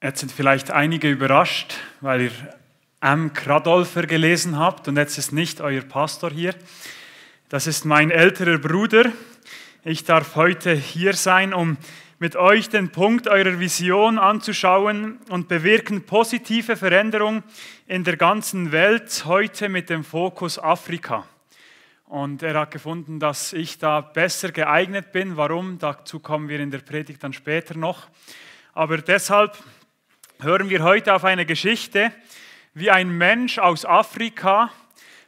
Jetzt sind vielleicht einige überrascht, weil ihr M. Kradolfer gelesen habt und jetzt ist nicht euer Pastor hier. Das ist mein älterer Bruder. Ich darf heute hier sein, um mit euch den Punkt eurer Vision anzuschauen und bewirken positive Veränderung in der ganzen Welt, heute mit dem Fokus Afrika. Und er hat gefunden, dass ich da besser geeignet bin. Warum? Dazu kommen wir in der Predigt dann später noch. Aber deshalb hören wir heute auf eine Geschichte, wie ein Mensch aus Afrika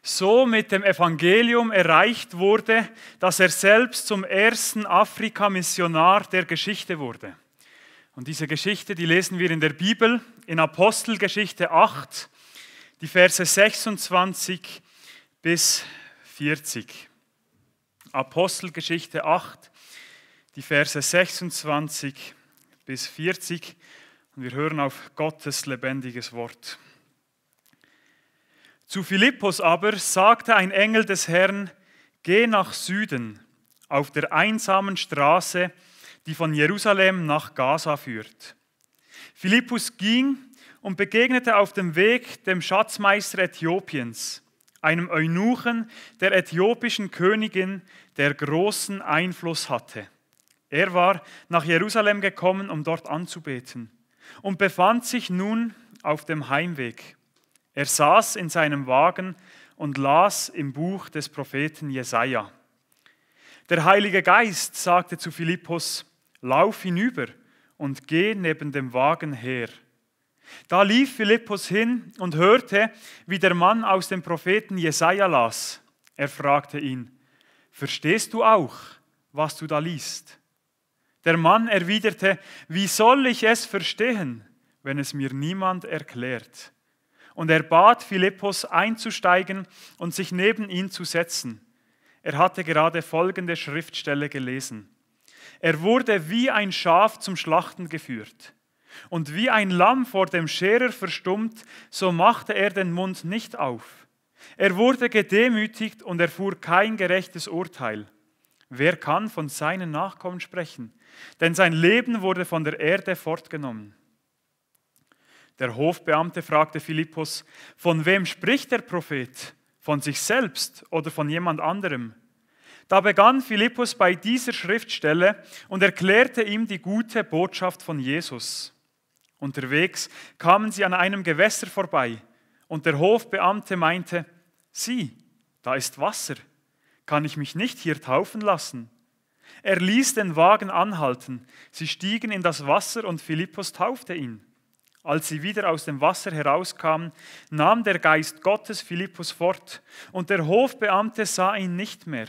so mit dem Evangelium erreicht wurde, dass er selbst zum ersten Afrika-Missionar der Geschichte wurde. Und diese Geschichte, die lesen wir in der Bibel, in Apostelgeschichte 8, die Verse 26 bis 40. Apostelgeschichte 8, die Verse 26 bis 40. Und wir hören auf Gottes lebendiges Wort. Zu Philippus aber sagte ein Engel des Herrn, geh nach Süden auf der einsamen Straße, die von Jerusalem nach Gaza führt. Philippus ging und begegnete auf dem Weg dem Schatzmeister Äthiopiens, einem Eunuchen der äthiopischen Königin, der großen Einfluss hatte. Er war nach Jerusalem gekommen, um dort anzubeten und befand sich nun auf dem Heimweg. Er saß in seinem Wagen und las im Buch des Propheten Jesaja. Der Heilige Geist sagte zu Philippus: Lauf hinüber und geh neben dem Wagen her. Da lief Philippus hin und hörte, wie der Mann aus dem Propheten Jesaja las. Er fragte ihn: Verstehst du auch, was du da liest? Der Mann erwiderte, wie soll ich es verstehen, wenn es mir niemand erklärt? Und er bat Philippus einzusteigen und sich neben ihn zu setzen. Er hatte gerade folgende Schriftstelle gelesen. Er wurde wie ein Schaf zum Schlachten geführt. Und wie ein Lamm vor dem Scherer verstummt, so machte er den Mund nicht auf. Er wurde gedemütigt und erfuhr kein gerechtes Urteil. Wer kann von seinen Nachkommen sprechen? Denn sein Leben wurde von der Erde fortgenommen. Der Hofbeamte fragte Philippus, von wem spricht der Prophet? Von sich selbst oder von jemand anderem? Da begann Philippus bei dieser Schriftstelle und erklärte ihm die gute Botschaft von Jesus. Unterwegs kamen sie an einem Gewässer vorbei und der Hofbeamte meinte, sieh, da ist Wasser, kann ich mich nicht hier taufen lassen? Er ließ den Wagen anhalten. Sie stiegen in das Wasser und Philippus taufte ihn. Als sie wieder aus dem Wasser herauskamen, nahm der Geist Gottes Philippus fort und der Hofbeamte sah ihn nicht mehr,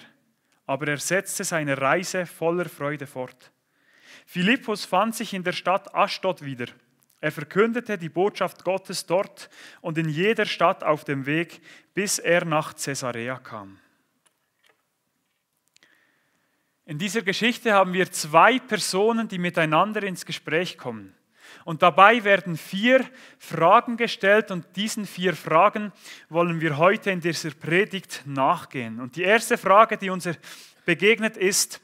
aber er setzte seine Reise voller Freude fort. Philippus fand sich in der Stadt Aschdod wieder. Er verkündete die Botschaft Gottes dort und in jeder Stadt auf dem Weg, bis er nach Caesarea kam. In dieser Geschichte haben wir zwei Personen, die miteinander ins Gespräch kommen. Und dabei werden vier Fragen gestellt und diesen vier Fragen wollen wir heute in dieser Predigt nachgehen. Und die erste Frage, die uns begegnet, ist,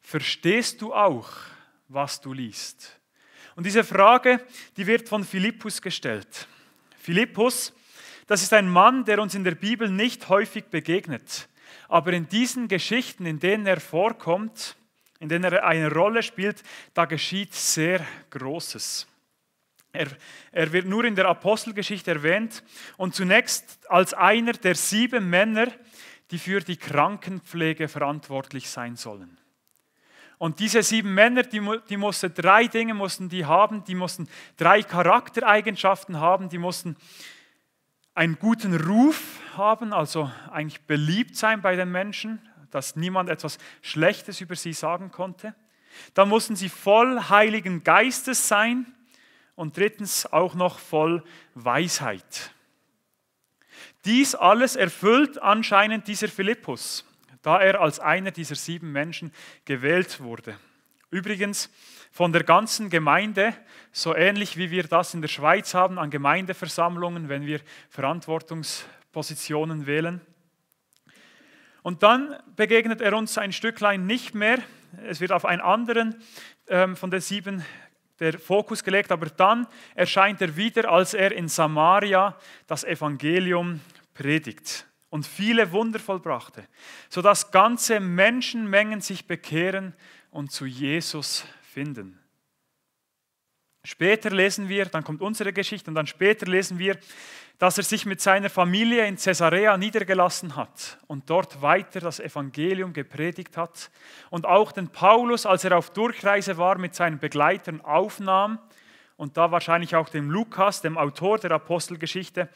verstehst du auch, was du liest? Und diese Frage, die wird von Philippus gestellt. Philippus, das ist ein Mann, der uns in der Bibel nicht häufig begegnet. Aber in diesen Geschichten, in denen er vorkommt, in denen er eine Rolle spielt, da geschieht sehr Großes. Er, er, wird nur in der Apostelgeschichte erwähnt und zunächst als einer der sieben Männer, die für die Krankenpflege verantwortlich sein sollen. Und diese sieben Männer, die, die mussten drei Dinge mussten die haben, die mussten drei Charaktereigenschaften haben, die mussten einen guten Ruf haben, also eigentlich beliebt sein bei den Menschen, dass niemand etwas Schlechtes über sie sagen konnte. Dann mussten sie voll Heiligen Geistes sein und drittens auch noch voll Weisheit. Dies alles erfüllt anscheinend dieser Philippus, da er als einer dieser sieben Menschen gewählt wurde. Übrigens, von der ganzen Gemeinde, so ähnlich wie wir das in der Schweiz haben an Gemeindeversammlungen, wenn wir Verantwortungspositionen wählen. Und dann begegnet er uns ein Stücklein nicht mehr. Es wird auf einen anderen ähm, von den sieben der Fokus gelegt, aber dann erscheint er wieder, als er in Samaria das Evangelium predigt und viele Wunder vollbrachte, sodass ganze Menschenmengen sich bekehren und zu Jesus finden. Später lesen wir, dann kommt unsere Geschichte und dann später lesen wir, dass er sich mit seiner Familie in Caesarea niedergelassen hat und dort weiter das Evangelium gepredigt hat und auch den Paulus, als er auf Durchreise war, mit seinen Begleitern aufnahm und da wahrscheinlich auch dem Lukas, dem Autor der Apostelgeschichte,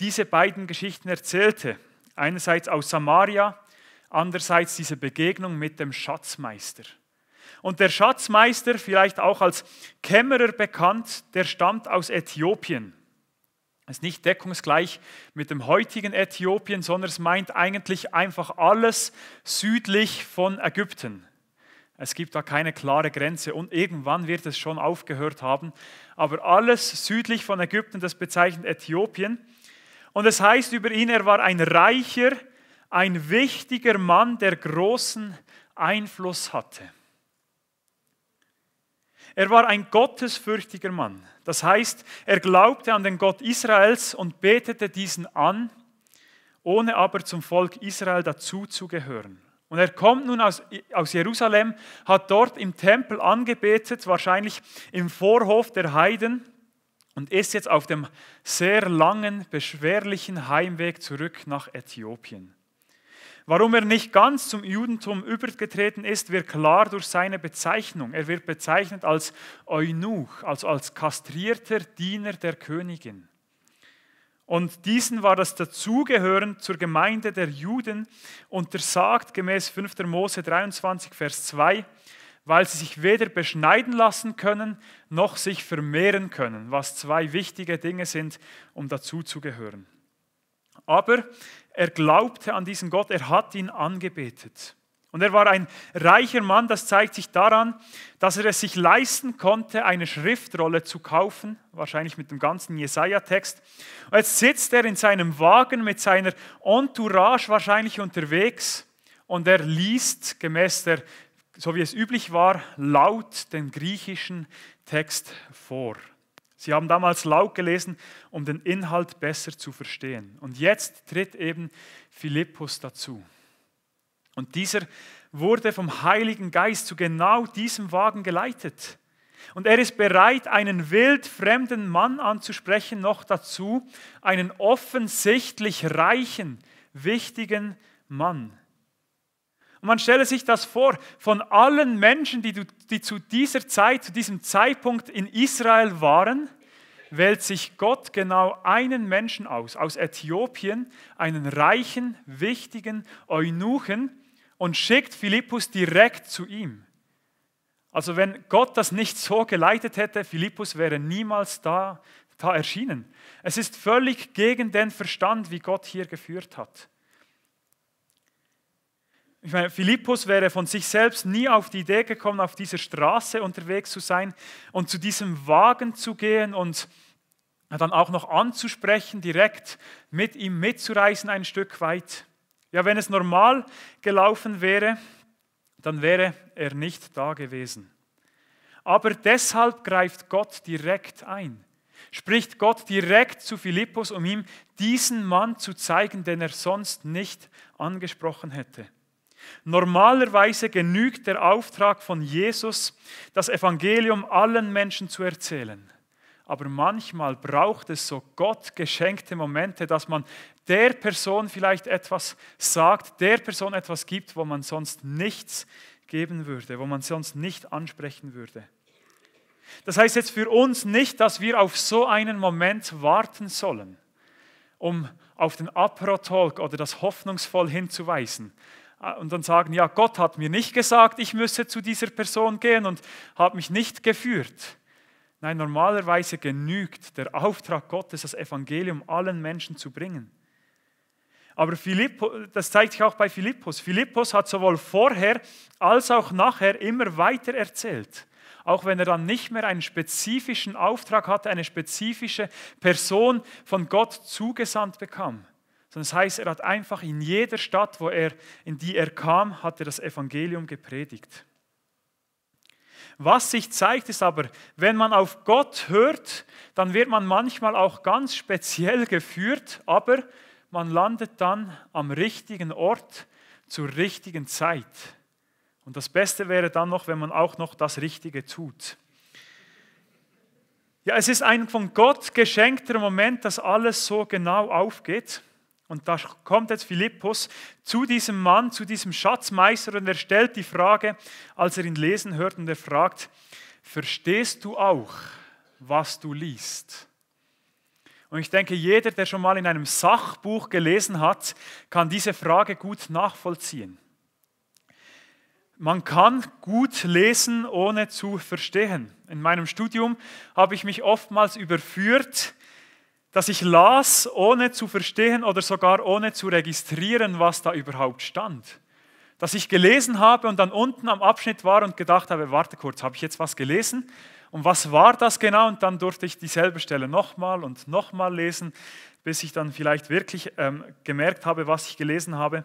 diese beiden Geschichten erzählte. Einerseits aus Samaria, andererseits diese Begegnung mit dem Schatzmeister. Und der Schatzmeister, vielleicht auch als Kämmerer bekannt, der stammt aus Äthiopien. Es ist nicht deckungsgleich mit dem heutigen Äthiopien, sondern es meint eigentlich einfach alles südlich von Ägypten. Es gibt da keine klare Grenze und irgendwann wird es schon aufgehört haben. Aber alles südlich von Ägypten, das bezeichnet Äthiopien. Und es heißt über ihn, er war ein reicher, ein wichtiger Mann, der großen Einfluss hatte. Er war ein gottesfürchtiger Mann. Das heißt, er glaubte an den Gott Israels und betete diesen an, ohne aber zum Volk Israel dazuzugehören. Und er kommt nun aus, aus Jerusalem, hat dort im Tempel angebetet, wahrscheinlich im Vorhof der Heiden, und ist jetzt auf dem sehr langen, beschwerlichen Heimweg zurück nach Äthiopien. Warum er nicht ganz zum Judentum übergetreten ist, wird klar durch seine Bezeichnung. Er wird bezeichnet als Eunuch, also als kastrierter Diener der Königin. Und diesen war das Dazugehören zur Gemeinde der Juden untersagt, gemäß 5. Mose 23, Vers 2, weil sie sich weder beschneiden lassen können, noch sich vermehren können, was zwei wichtige Dinge sind, um dazuzugehören. Aber er glaubte an diesen Gott, er hat ihn angebetet. Und er war ein reicher Mann, das zeigt sich daran, dass er es sich leisten konnte, eine Schriftrolle zu kaufen, wahrscheinlich mit dem ganzen Jesaja-Text. Jetzt sitzt er in seinem Wagen mit seiner Entourage wahrscheinlich unterwegs und er liest gemäß der, so wie es üblich war, laut den griechischen Text vor. Sie haben damals laut gelesen, um den Inhalt besser zu verstehen. Und jetzt tritt eben Philippus dazu. Und dieser wurde vom Heiligen Geist zu genau diesem Wagen geleitet. Und er ist bereit, einen wildfremden Mann anzusprechen, noch dazu einen offensichtlich reichen, wichtigen Mann. Und man stelle sich das vor, von allen Menschen, die, die zu dieser Zeit, zu diesem Zeitpunkt in Israel waren, wählt sich Gott genau einen Menschen aus, aus Äthiopien, einen reichen, wichtigen Eunuchen und schickt Philippus direkt zu ihm. Also wenn Gott das nicht so geleitet hätte, Philippus wäre niemals da, da erschienen. Es ist völlig gegen den Verstand, wie Gott hier geführt hat. Ich meine, Philippus wäre von sich selbst nie auf die Idee gekommen, auf dieser Straße unterwegs zu sein und zu diesem Wagen zu gehen und dann auch noch anzusprechen, direkt mit ihm mitzureisen ein Stück weit. Ja, wenn es normal gelaufen wäre, dann wäre er nicht da gewesen. Aber deshalb greift Gott direkt ein. Spricht Gott direkt zu Philippus, um ihm diesen Mann zu zeigen, den er sonst nicht angesprochen hätte. Normalerweise genügt der Auftrag von Jesus, das Evangelium allen Menschen zu erzählen. Aber manchmal braucht es so Gott geschenkte Momente, dass man der Person vielleicht etwas sagt, der Person etwas gibt, wo man sonst nichts geben würde, wo man sonst nicht ansprechen würde. Das heißt jetzt für uns nicht, dass wir auf so einen Moment warten sollen, um auf den Apro-Talk oder das hoffnungsvoll hinzuweisen, und dann sagen, ja, Gott hat mir nicht gesagt, ich müsse zu dieser Person gehen und hat mich nicht geführt. Nein, normalerweise genügt der Auftrag Gottes, das Evangelium allen Menschen zu bringen. Aber Philippus, das zeigt sich auch bei Philippus. Philippus hat sowohl vorher als auch nachher immer weiter erzählt. Auch wenn er dann nicht mehr einen spezifischen Auftrag hatte, eine spezifische Person von Gott zugesandt bekam sondern es das heißt, er hat einfach in jeder Stadt, wo er, in die er kam, hat er das Evangelium gepredigt. Was sich zeigt, ist aber, wenn man auf Gott hört, dann wird man manchmal auch ganz speziell geführt, aber man landet dann am richtigen Ort zur richtigen Zeit. Und das Beste wäre dann noch, wenn man auch noch das Richtige tut. Ja, es ist ein von Gott geschenkter Moment, dass alles so genau aufgeht. Und da kommt jetzt Philippus zu diesem Mann, zu diesem Schatzmeister und er stellt die Frage, als er ihn lesen hört und er fragt, verstehst du auch, was du liest? Und ich denke, jeder, der schon mal in einem Sachbuch gelesen hat, kann diese Frage gut nachvollziehen. Man kann gut lesen, ohne zu verstehen. In meinem Studium habe ich mich oftmals überführt, dass ich las, ohne zu verstehen oder sogar ohne zu registrieren, was da überhaupt stand. Dass ich gelesen habe und dann unten am Abschnitt war und gedacht habe, warte kurz, habe ich jetzt was gelesen? Und was war das genau? Und dann durfte ich dieselbe Stelle nochmal und nochmal lesen, bis ich dann vielleicht wirklich ähm, gemerkt habe, was ich gelesen habe.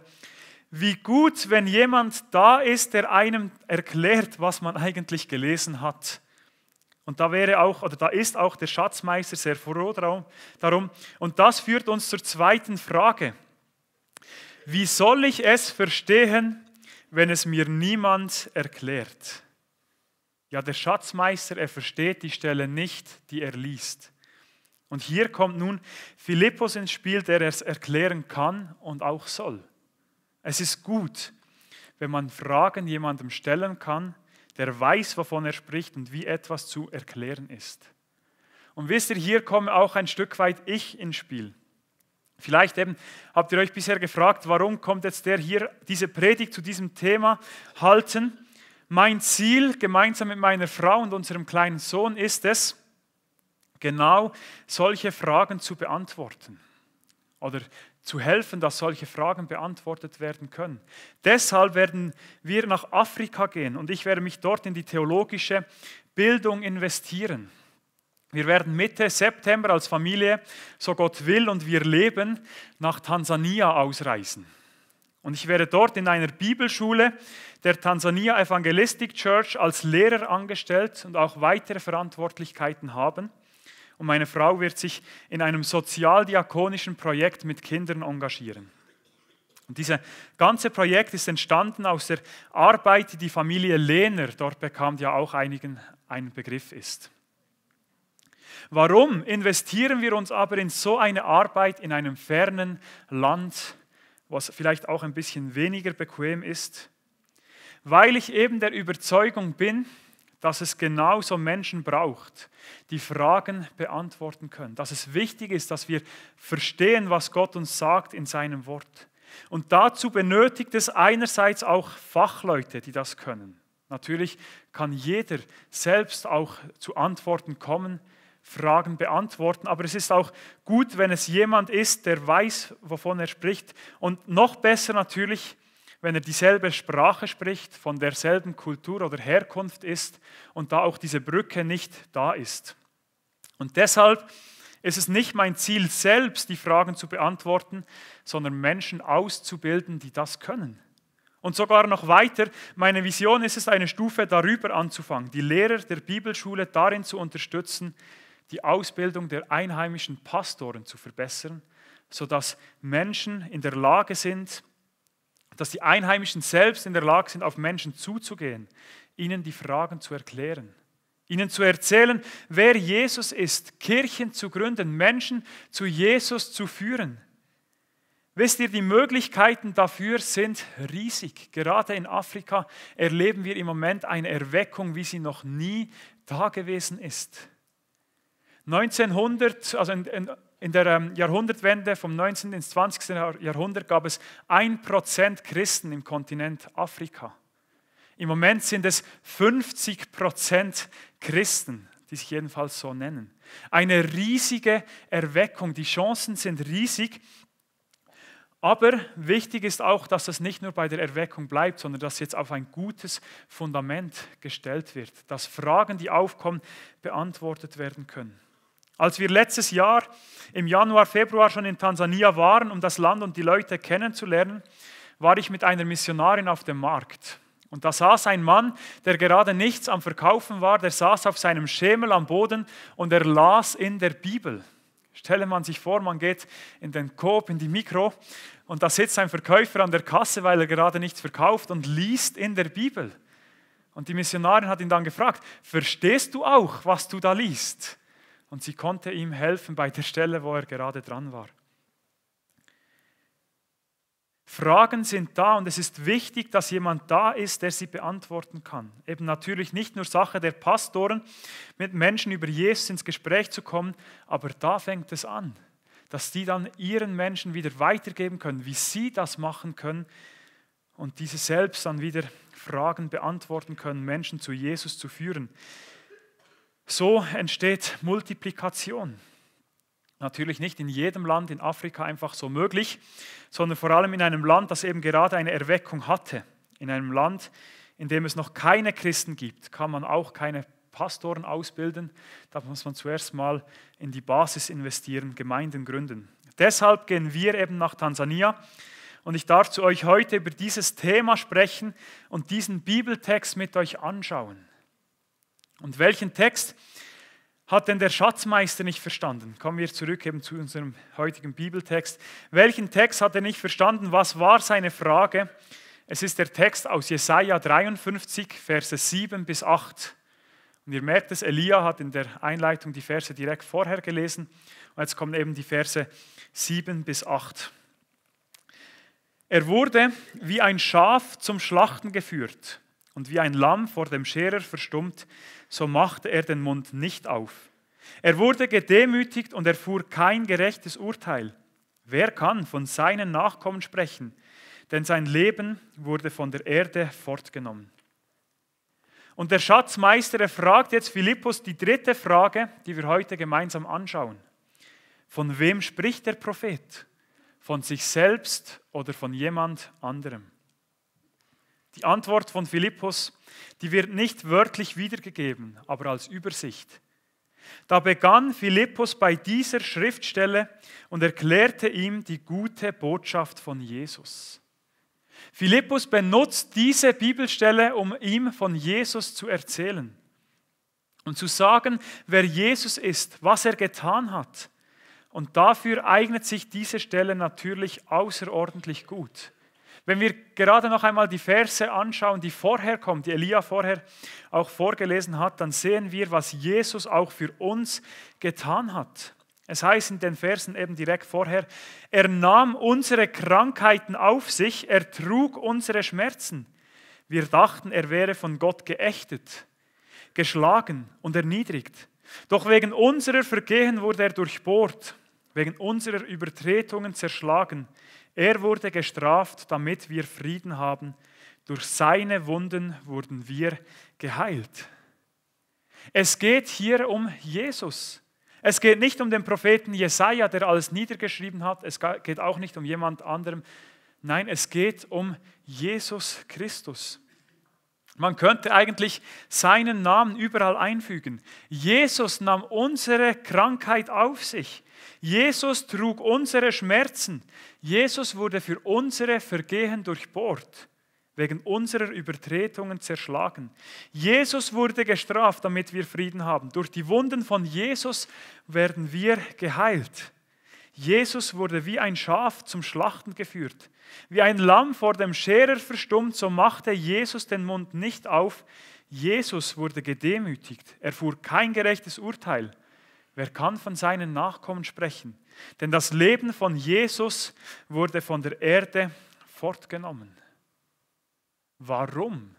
Wie gut, wenn jemand da ist, der einem erklärt, was man eigentlich gelesen hat. Und da wäre auch, oder da ist auch der Schatzmeister sehr froh darum. Und das führt uns zur zweiten Frage. Wie soll ich es verstehen, wenn es mir niemand erklärt? Ja, der Schatzmeister, er versteht die Stelle nicht, die er liest. Und hier kommt nun Philippus ins Spiel, der es erklären kann und auch soll. Es ist gut, wenn man Fragen jemandem stellen kann, der weiß, wovon er spricht und wie etwas zu erklären ist. Und wisst ihr, hier komme auch ein Stück weit ich ins Spiel. Vielleicht eben habt ihr euch bisher gefragt, warum kommt jetzt der hier diese Predigt zu diesem Thema halten? Mein Ziel gemeinsam mit meiner Frau und unserem kleinen Sohn ist es, genau solche Fragen zu beantworten oder zu helfen, dass solche Fragen beantwortet werden können. Deshalb werden wir nach Afrika gehen und ich werde mich dort in die theologische Bildung investieren. Wir werden Mitte September als Familie, so Gott will und wir leben, nach Tansania ausreisen. Und ich werde dort in einer Bibelschule der Tansania Evangelistic Church als Lehrer angestellt und auch weitere Verantwortlichkeiten haben und meine Frau wird sich in einem sozialdiakonischen Projekt mit Kindern engagieren. Und dieses ganze Projekt ist entstanden aus der Arbeit, die die Familie Lehner dort bekam, die ja auch einigen ein Begriff ist. Warum investieren wir uns aber in so eine Arbeit in einem fernen Land, was vielleicht auch ein bisschen weniger bequem ist? Weil ich eben der Überzeugung bin, dass es genauso Menschen braucht, die Fragen beantworten können. Dass es wichtig ist, dass wir verstehen, was Gott uns sagt in seinem Wort. Und dazu benötigt es einerseits auch Fachleute, die das können. Natürlich kann jeder selbst auch zu Antworten kommen, Fragen beantworten, aber es ist auch gut, wenn es jemand ist, der weiß, wovon er spricht. Und noch besser natürlich, wenn er dieselbe Sprache spricht, von derselben Kultur oder Herkunft ist und da auch diese Brücke nicht da ist. Und deshalb ist es nicht mein Ziel, selbst die Fragen zu beantworten, sondern Menschen auszubilden, die das können. Und sogar noch weiter, meine Vision ist es, eine Stufe darüber anzufangen, die Lehrer der Bibelschule darin zu unterstützen, die Ausbildung der einheimischen Pastoren zu verbessern, sodass Menschen in der Lage sind, dass die Einheimischen selbst in der Lage sind, auf Menschen zuzugehen, ihnen die Fragen zu erklären, ihnen zu erzählen, wer Jesus ist, Kirchen zu gründen, Menschen zu Jesus zu führen. Wisst ihr, die Möglichkeiten dafür sind riesig. Gerade in Afrika erleben wir im Moment eine Erweckung, wie sie noch nie da gewesen ist. 1900, also in, in, in der ähm, Jahrhundertwende vom 19. ins 20. Jahrhundert gab es 1% Christen im Kontinent Afrika. Im Moment sind es 50% Christen, die sich jedenfalls so nennen. Eine riesige Erweckung, die Chancen sind riesig. Aber wichtig ist auch, dass es nicht nur bei der Erweckung bleibt, sondern dass jetzt auf ein gutes Fundament gestellt wird, dass Fragen, die aufkommen, beantwortet werden können. Als wir letztes Jahr im Januar, Februar schon in Tansania waren, um das Land und die Leute kennenzulernen, war ich mit einer Missionarin auf dem Markt. Und da saß ein Mann, der gerade nichts am Verkaufen war, der saß auf seinem Schemel am Boden und er las in der Bibel. Stelle man sich vor, man geht in den Coop, in die Mikro und da sitzt ein Verkäufer an der Kasse, weil er gerade nichts verkauft und liest in der Bibel. Und die Missionarin hat ihn dann gefragt, verstehst du auch, was du da liest? Und sie konnte ihm helfen bei der Stelle, wo er gerade dran war. Fragen sind da und es ist wichtig, dass jemand da ist, der sie beantworten kann. Eben natürlich nicht nur Sache der Pastoren, mit Menschen über Jesus ins Gespräch zu kommen, aber da fängt es an, dass die dann ihren Menschen wieder weitergeben können, wie sie das machen können und diese selbst dann wieder Fragen beantworten können, Menschen zu Jesus zu führen. So entsteht Multiplikation. Natürlich nicht in jedem Land in Afrika einfach so möglich, sondern vor allem in einem Land, das eben gerade eine Erweckung hatte. In einem Land, in dem es noch keine Christen gibt, kann man auch keine Pastoren ausbilden. Da muss man zuerst mal in die Basis investieren, Gemeinden gründen. Deshalb gehen wir eben nach Tansania und ich darf zu euch heute über dieses Thema sprechen und diesen Bibeltext mit euch anschauen. Und welchen Text? hat denn der Schatzmeister nicht verstanden? Kommen wir zurück eben zu unserem heutigen Bibeltext. Welchen Text hat er nicht verstanden? Was war seine Frage? Es ist der Text aus Jesaja 53, Verse 7 bis 8. Und ihr merkt es, Elia hat in der Einleitung die Verse direkt vorher gelesen. Und jetzt kommen eben die Verse 7 bis 8. Er wurde wie ein Schaf zum Schlachten geführt und wie ein Lamm vor dem Scherer verstummt so machte er den Mund nicht auf. Er wurde gedemütigt und erfuhr kein gerechtes Urteil. Wer kann von seinen Nachkommen sprechen? Denn sein Leben wurde von der Erde fortgenommen. Und der Schatzmeister, er fragt jetzt Philippus die dritte Frage, die wir heute gemeinsam anschauen. Von wem spricht der Prophet? Von sich selbst oder von jemand anderem? Die Antwort von Philippus, die wird nicht wörtlich wiedergegeben, aber als Übersicht. Da begann Philippus bei dieser Schriftstelle und erklärte ihm die gute Botschaft von Jesus. Philippus benutzt diese Bibelstelle, um ihm von Jesus zu erzählen und zu sagen, wer Jesus ist, was er getan hat. Und dafür eignet sich diese Stelle natürlich außerordentlich gut. Wenn wir gerade noch einmal die Verse anschauen, die vorher kommen, die Elia vorher auch vorgelesen hat, dann sehen wir, was Jesus auch für uns getan hat. Es heißt in den Versen eben direkt vorher, er nahm unsere Krankheiten auf sich, er trug unsere Schmerzen. Wir dachten, er wäre von Gott geächtet, geschlagen und erniedrigt. Doch wegen unserer Vergehen wurde er durchbohrt, wegen unserer Übertretungen zerschlagen. Er wurde gestraft, damit wir Frieden haben. Durch seine Wunden wurden wir geheilt. Es geht hier um Jesus. Es geht nicht um den Propheten Jesaja, der alles niedergeschrieben hat. Es geht auch nicht um jemand anderem. Nein, es geht um Jesus Christus. Man könnte eigentlich seinen Namen überall einfügen. Jesus nahm unsere Krankheit auf sich. Jesus trug unsere Schmerzen. Jesus wurde für unsere Vergehen durchbohrt, wegen unserer Übertretungen zerschlagen. Jesus wurde gestraft, damit wir Frieden haben. Durch die Wunden von Jesus werden wir geheilt. Jesus wurde wie ein Schaf zum Schlachten geführt. Wie ein Lamm vor dem Scherer verstummt, so machte Jesus den Mund nicht auf. Jesus wurde gedemütigt. Er fuhr kein gerechtes Urteil. Wer kann von seinen Nachkommen sprechen? Denn das Leben von Jesus wurde von der Erde fortgenommen. Warum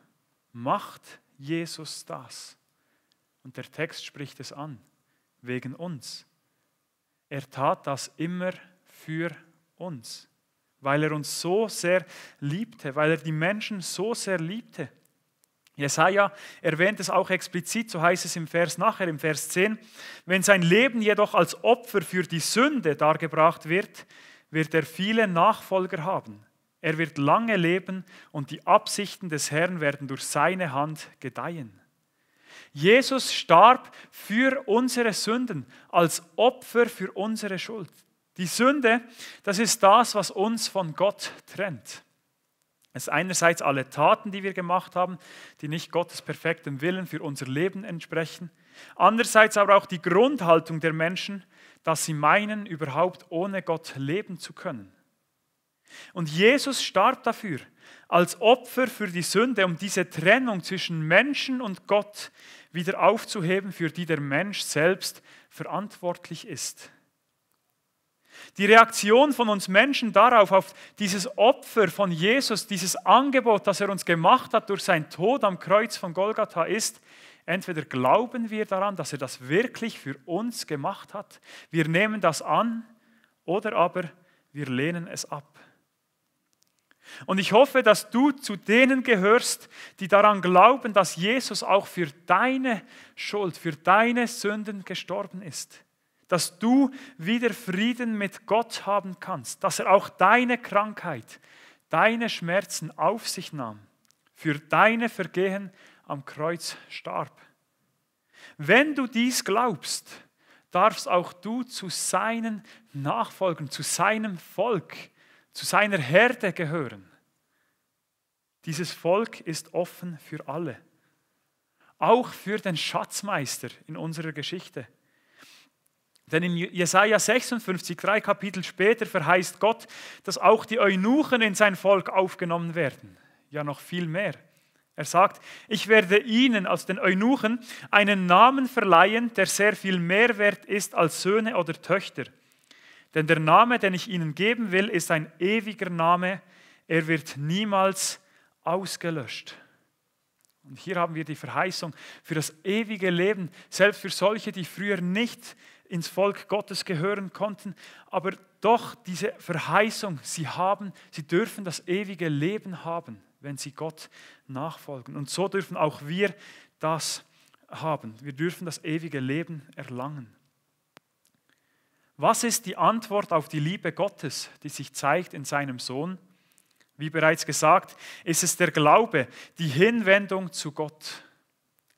macht Jesus das? Und der Text spricht es an, wegen uns. Er tat das immer für uns, weil er uns so sehr liebte, weil er die Menschen so sehr liebte. Jesaja erwähnt es auch explizit, so heißt es im Vers nachher, im Vers 10. Wenn sein Leben jedoch als Opfer für die Sünde dargebracht wird, wird er viele Nachfolger haben. Er wird lange leben und die Absichten des Herrn werden durch seine Hand gedeihen. Jesus starb für unsere Sünden als Opfer für unsere Schuld. Die Sünde, das ist das, was uns von Gott trennt. Es ist einerseits alle Taten, die wir gemacht haben, die nicht Gottes perfektem Willen für unser Leben entsprechen. Andererseits aber auch die Grundhaltung der Menschen, dass sie meinen, überhaupt ohne Gott leben zu können. Und Jesus starb dafür, als Opfer für die Sünde, um diese Trennung zwischen Menschen und Gott wieder aufzuheben, für die der Mensch selbst verantwortlich ist. Die Reaktion von uns Menschen darauf, auf dieses Opfer von Jesus, dieses Angebot, das er uns gemacht hat durch seinen Tod am Kreuz von Golgatha, ist, entweder glauben wir daran, dass er das wirklich für uns gemacht hat, wir nehmen das an, oder aber wir lehnen es ab. Und ich hoffe, dass du zu denen gehörst, die daran glauben, dass Jesus auch für deine Schuld, für deine Sünden gestorben ist. Dass du wieder Frieden mit Gott haben kannst. Dass er auch deine Krankheit, deine Schmerzen auf sich nahm. Für deine Vergehen am Kreuz starb. Wenn du dies glaubst, darfst auch du zu seinen Nachfolgern, zu seinem Volk zu seiner Herde gehören. Dieses Volk ist offen für alle, auch für den Schatzmeister in unserer Geschichte. Denn in Jesaja 56, drei Kapitel später, verheißt Gott, dass auch die Eunuchen in sein Volk aufgenommen werden. Ja, noch viel mehr. Er sagt, ich werde ihnen, als den Eunuchen, einen Namen verleihen, der sehr viel mehr wert ist als Söhne oder Töchter. Denn der Name, den ich ihnen geben will, ist ein ewiger Name. Er wird niemals ausgelöscht. Und hier haben wir die Verheißung für das ewige Leben, selbst für solche, die früher nicht ins Volk Gottes gehören konnten, aber doch diese Verheißung, sie haben, sie dürfen das ewige Leben haben, wenn sie Gott nachfolgen. Und so dürfen auch wir das haben. Wir dürfen das ewige Leben erlangen. Was ist die Antwort auf die Liebe Gottes, die sich zeigt in seinem Sohn? Wie bereits gesagt, ist es der Glaube, die Hinwendung zu Gott.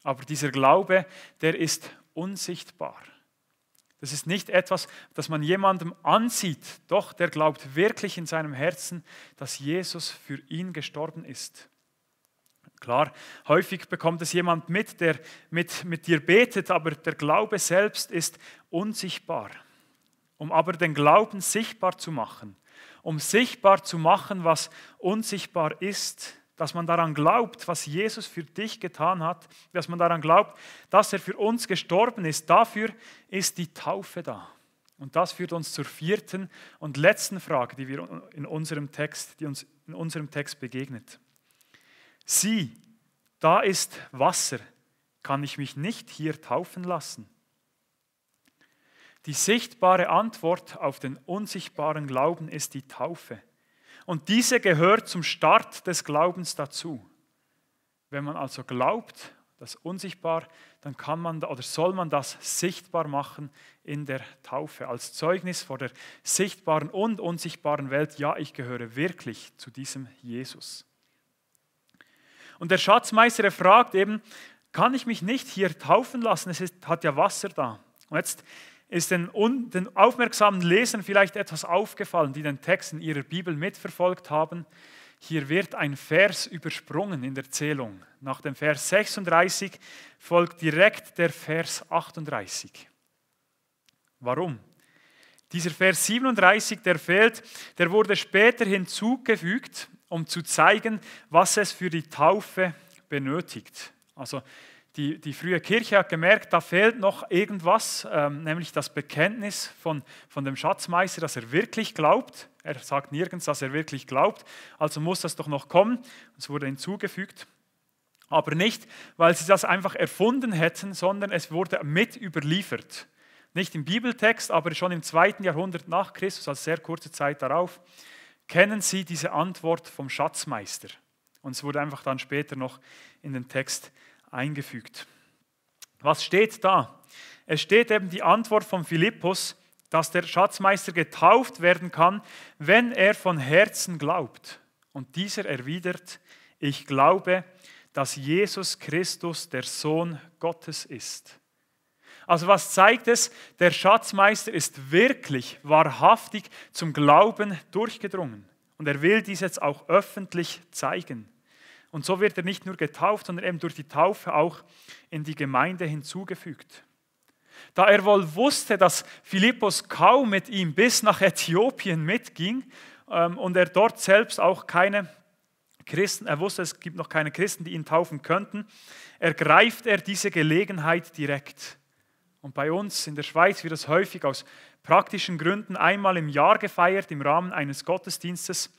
Aber dieser Glaube, der ist unsichtbar. Das ist nicht etwas, das man jemandem ansieht, doch der glaubt wirklich in seinem Herzen, dass Jesus für ihn gestorben ist. Klar, häufig bekommt es jemand mit, der mit, mit dir betet, aber der Glaube selbst ist unsichtbar. Um aber den Glauben sichtbar zu machen, um sichtbar zu machen, was unsichtbar ist, dass man daran glaubt, was Jesus für dich getan hat, dass man daran glaubt, dass er für uns gestorben ist. Dafür ist die Taufe da. Und das führt uns zur vierten und letzten Frage, die wir in unserem Text, die uns in unserem Text begegnet. Sieh, da ist Wasser. Kann ich mich nicht hier taufen lassen? Die sichtbare Antwort auf den unsichtbaren Glauben ist die Taufe. Und diese gehört zum Start des Glaubens dazu. Wenn man also glaubt, das unsichtbar, dann kann man oder soll man das sichtbar machen in der Taufe als Zeugnis vor der sichtbaren und unsichtbaren Welt. Ja, ich gehöre wirklich zu diesem Jesus. Und der Schatzmeister fragt eben, kann ich mich nicht hier taufen lassen? Es ist, hat ja Wasser da. Und jetzt ist den, den aufmerksamen Lesern vielleicht etwas aufgefallen, die den Text in ihrer Bibel mitverfolgt haben. Hier wird ein Vers übersprungen in der Zählung. Nach dem Vers 36 folgt direkt der Vers 38. Warum? Dieser Vers 37, der fehlt, der wurde später hinzugefügt, um zu zeigen, was es für die Taufe benötigt. Also die, die frühe Kirche hat gemerkt, da fehlt noch irgendwas, ähm, nämlich das Bekenntnis von, von dem Schatzmeister, dass er wirklich glaubt. Er sagt nirgends, dass er wirklich glaubt, also muss das doch noch kommen. Es wurde hinzugefügt. Aber nicht, weil sie das einfach erfunden hätten, sondern es wurde mit überliefert. Nicht im Bibeltext, aber schon im zweiten Jahrhundert nach Christus, also sehr kurze Zeit darauf, kennen sie diese Antwort vom Schatzmeister. Und es wurde einfach dann später noch in den Text eingefügt. Was steht da? Es steht eben die Antwort von Philippus, dass der Schatzmeister getauft werden kann, wenn er von Herzen glaubt. Und dieser erwidert, ich glaube, dass Jesus Christus der Sohn Gottes ist. Also was zeigt es? Der Schatzmeister ist wirklich wahrhaftig zum Glauben durchgedrungen. Und er will dies jetzt auch öffentlich zeigen. Und so wird er nicht nur getauft, sondern eben durch die Taufe auch in die Gemeinde hinzugefügt. Da er wohl wusste, dass Philippus kaum mit ihm bis nach Äthiopien mitging ähm, und er dort selbst auch keine Christen, er wusste, es gibt noch keine Christen, die ihn taufen könnten, ergreift er diese Gelegenheit direkt. Und bei uns in der Schweiz wird das häufig aus praktischen Gründen einmal im Jahr gefeiert im Rahmen eines Gottesdienstes,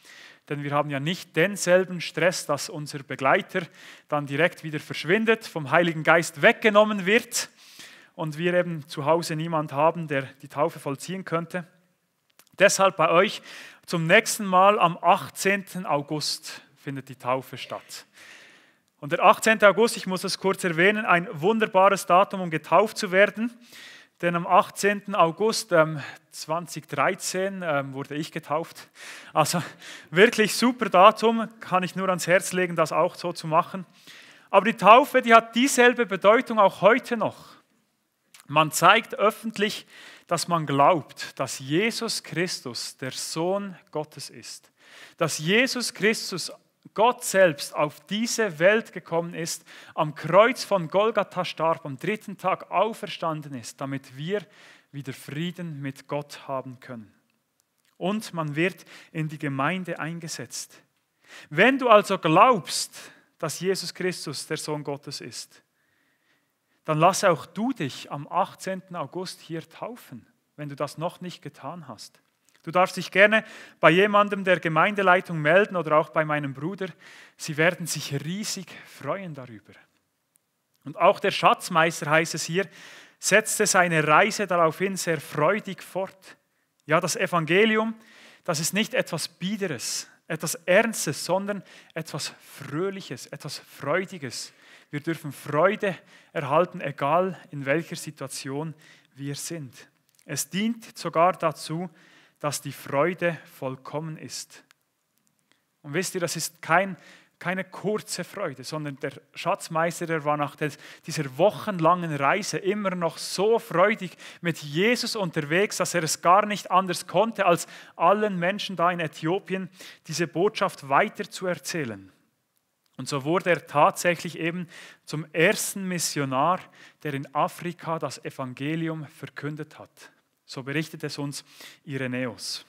denn wir haben ja nicht denselben Stress, dass unser Begleiter dann direkt wieder verschwindet, vom Heiligen Geist weggenommen wird und wir eben zu Hause niemand haben, der die Taufe vollziehen könnte. Deshalb bei euch zum nächsten Mal am 18. August findet die Taufe statt. Und der 18. August, ich muss es kurz erwähnen, ein wunderbares Datum, um getauft zu werden. Denn am 18. August ähm, 2013 ähm, wurde ich getauft. Also wirklich super Datum, kann ich nur ans Herz legen, das auch so zu machen. Aber die Taufe, die hat dieselbe Bedeutung auch heute noch. Man zeigt öffentlich, dass man glaubt, dass Jesus Christus der Sohn Gottes ist. Dass Jesus Christus Gott selbst auf diese Welt gekommen ist, am Kreuz von Golgatha starb, am dritten Tag auferstanden ist, damit wir wieder Frieden mit Gott haben können. Und man wird in die Gemeinde eingesetzt. Wenn du also glaubst, dass Jesus Christus der Sohn Gottes ist, dann lasse auch du dich am 18. August hier taufen, wenn du das noch nicht getan hast. Du darfst dich gerne bei jemandem der Gemeindeleitung melden oder auch bei meinem Bruder. Sie werden sich riesig freuen darüber. Und auch der Schatzmeister, heißt es hier, setzte seine Reise daraufhin sehr freudig fort. Ja, das Evangelium, das ist nicht etwas Biederes, etwas Ernstes, sondern etwas Fröhliches, etwas Freudiges. Wir dürfen Freude erhalten, egal in welcher Situation wir sind. Es dient sogar dazu, dass die Freude vollkommen ist. Und wisst ihr, das ist kein, keine kurze Freude, sondern der Schatzmeister, der war nach dieser wochenlangen Reise immer noch so freudig mit Jesus unterwegs, dass er es gar nicht anders konnte, als allen Menschen da in Äthiopien diese Botschaft weiter zu erzählen. Und so wurde er tatsächlich eben zum ersten Missionar, der in Afrika das Evangelium verkündet hat. So berichtet es uns Irenäus.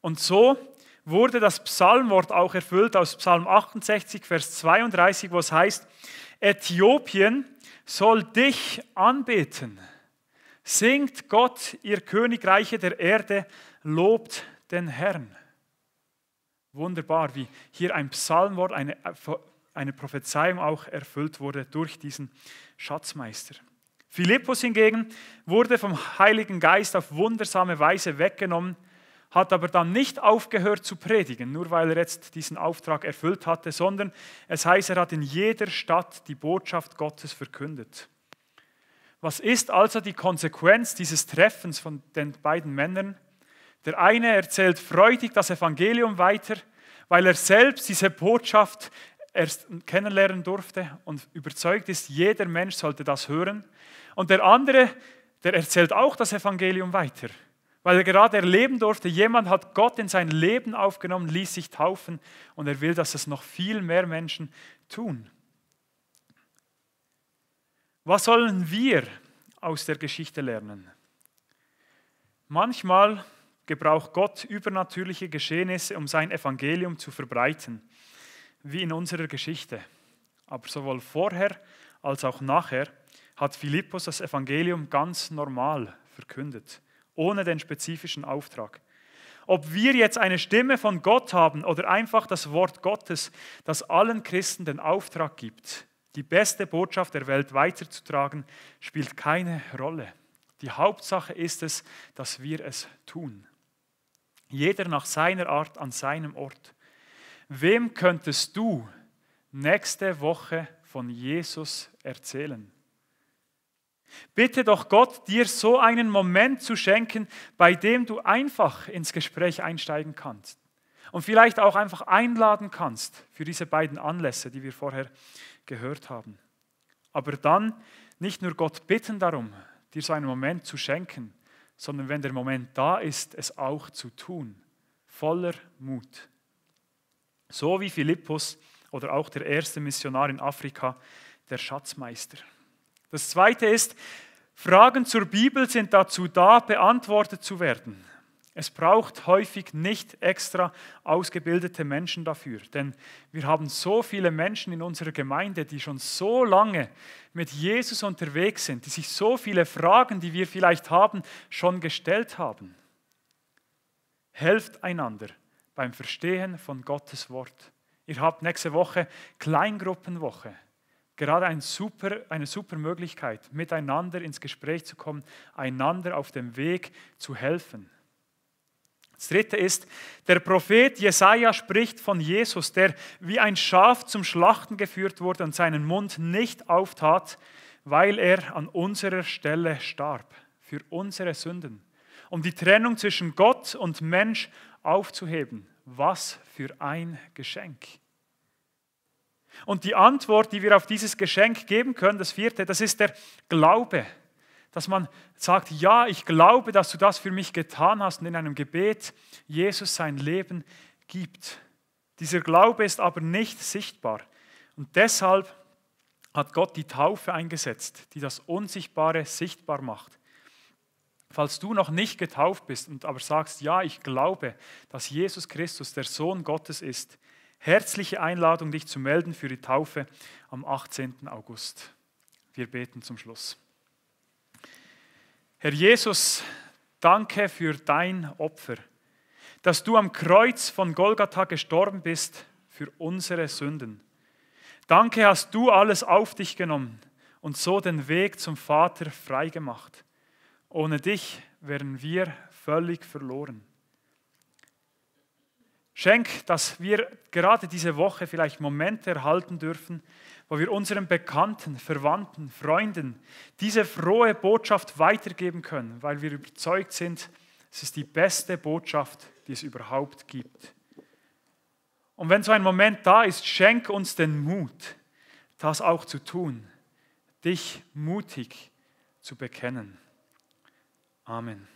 Und so wurde das Psalmwort auch erfüllt aus Psalm 68, Vers 32, wo es heißt, Äthiopien soll dich anbeten. Singt Gott, ihr Königreiche der Erde, lobt den Herrn. Wunderbar, wie hier ein Psalmwort, eine, eine Prophezeiung auch erfüllt wurde durch diesen Schatzmeister. Philippus hingegen wurde vom Heiligen Geist auf wundersame Weise weggenommen, hat aber dann nicht aufgehört zu predigen, nur weil er jetzt diesen Auftrag erfüllt hatte, sondern es heißt, er hat in jeder Stadt die Botschaft Gottes verkündet. Was ist also die Konsequenz dieses Treffens von den beiden Männern? Der eine erzählt freudig das Evangelium weiter, weil er selbst diese Botschaft erst kennenlernen durfte und überzeugt ist, jeder Mensch sollte das hören. Und der andere, der erzählt auch das Evangelium weiter, weil er gerade erleben durfte, jemand hat Gott in sein Leben aufgenommen, ließ sich taufen und er will, dass es noch viel mehr Menschen tun. Was sollen wir aus der Geschichte lernen? Manchmal gebraucht Gott übernatürliche Geschehnisse, um sein Evangelium zu verbreiten, wie in unserer Geschichte. Aber sowohl vorher als auch nachher hat Philippus das Evangelium ganz normal verkündet, ohne den spezifischen Auftrag. Ob wir jetzt eine Stimme von Gott haben oder einfach das Wort Gottes, das allen Christen den Auftrag gibt, die beste Botschaft der Welt weiterzutragen, spielt keine Rolle. Die Hauptsache ist es, dass wir es tun. Jeder nach seiner Art an seinem Ort. Wem könntest du nächste Woche von Jesus erzählen? Bitte doch Gott, dir so einen Moment zu schenken, bei dem du einfach ins Gespräch einsteigen kannst und vielleicht auch einfach einladen kannst für diese beiden Anlässe, die wir vorher gehört haben. Aber dann nicht nur Gott bitten darum, dir so einen Moment zu schenken, sondern wenn der Moment da ist, es auch zu tun. voller Mut. So wie Philippus oder auch der erste Missionar in Afrika, der Schatzmeister. Das zweite ist, Fragen zur Bibel sind dazu da, beantwortet zu werden. Es braucht häufig nicht extra ausgebildete Menschen dafür, denn wir haben so viele Menschen in unserer Gemeinde, die schon so lange mit Jesus unterwegs sind, die sich so viele Fragen, die wir vielleicht haben, schon gestellt haben. Helft einander beim Verstehen von Gottes Wort. Ihr habt nächste Woche Kleingruppenwoche. Gerade ein super, eine super Möglichkeit, miteinander ins Gespräch zu kommen, einander auf dem Weg zu helfen. Das dritte ist, der Prophet Jesaja spricht von Jesus, der wie ein Schaf zum Schlachten geführt wurde und seinen Mund nicht auftat, weil er an unserer Stelle starb, für unsere Sünden, um die Trennung zwischen Gott und Mensch aufzuheben. Was für ein Geschenk. Und die Antwort, die wir auf dieses Geschenk geben können, das vierte, das ist der Glaube. Dass man sagt, ja, ich glaube, dass du das für mich getan hast und in einem Gebet Jesus sein Leben gibt. Dieser Glaube ist aber nicht sichtbar. Und deshalb hat Gott die Taufe eingesetzt, die das Unsichtbare sichtbar macht. Falls du noch nicht getauft bist und aber sagst, ja, ich glaube, dass Jesus Christus der Sohn Gottes ist, herzliche Einladung, dich zu melden für die Taufe am 18. August. Wir beten zum Schluss. Herr Jesus, danke für dein Opfer, dass du am Kreuz von Golgatha gestorben bist für unsere Sünden. Danke hast du alles auf dich genommen und so den Weg zum Vater freigemacht. Ohne dich wären wir völlig verloren. Schenk, dass wir gerade diese Woche vielleicht Momente erhalten dürfen, wo wir unseren Bekannten, Verwandten, Freunden diese frohe Botschaft weitergeben können, weil wir überzeugt sind, es ist die beste Botschaft, die es überhaupt gibt. Und wenn so ein Moment da ist, schenk uns den Mut, das auch zu tun, dich mutig zu bekennen. Amen.